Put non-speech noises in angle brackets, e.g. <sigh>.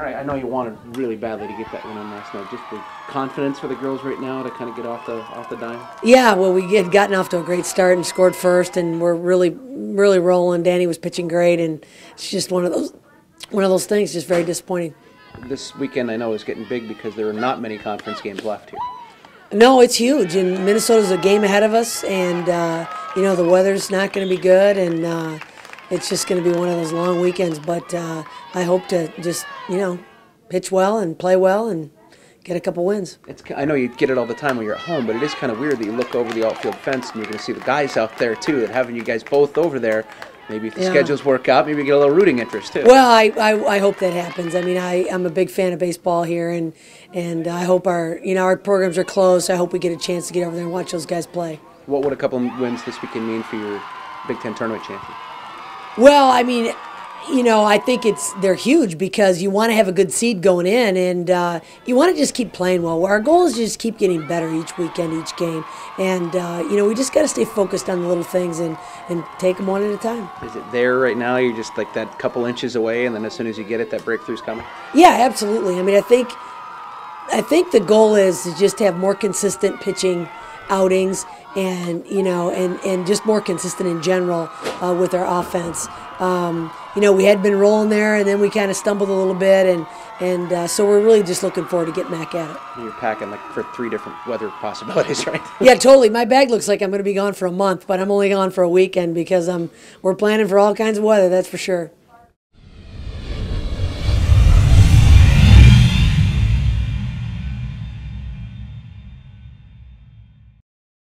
All right, I know you wanted really badly to get that one in last night. Just the confidence for the girls right now to kind of get off the off the dime. Yeah, well, we had gotten off to a great start and scored first, and we're really, really rolling. Danny was pitching great, and it's just one of those, one of those things. Just very disappointing. This weekend I know is getting big because there are not many conference games left here. No, it's huge, and Minnesota's a game ahead of us, and uh, you know the weather's not going to be good, and uh, it's just going to be one of those long weekends. But uh, I hope to just you know pitch well and play well and get a couple wins. It's I know you get it all the time when you're at home, but it is kind of weird that you look over the outfield fence and you're going to see the guys out there too. That having you guys both over there, maybe if the Yeah. schedules work out, maybe you get a little rooting interest too. Well, I, I, I hope that happens. I mean, I, I'm a big fan of baseball here, and and I hope our you know our programs are close. I hope we get a chance to get over there and watch those guys play. what would a couple wins this weekend mean for your Big Ten tournament chances? Well, I mean, you know, I think it's they're huge because you want to have a good seed going in, and uh, you want to just keep playing well. Our goal is just keep getting better each weekend, each game, and uh, you know, we just got to stay focused on the little things and and take them one at a time. Is it there right now? You're just like that couple inches away, and then as soon as you get it, that breakthrough's coming. Yeah, absolutely. I mean, I think I think the goal is to just have more consistent pitching outings and you know and and just more consistent in general uh, with our offense. Um, you know, we had been rolling there, and then we kind of stumbled a little bit, and and uh, so we're really just looking forward to getting back at it. You're packing like for three different weather <laughs> possibilities, right? <laughs> Yeah, totally. My bag looks like I'm going to be gone for a month, but I'm only gone for a weekend because I'm we're planning for all kinds of weather. That's for sure.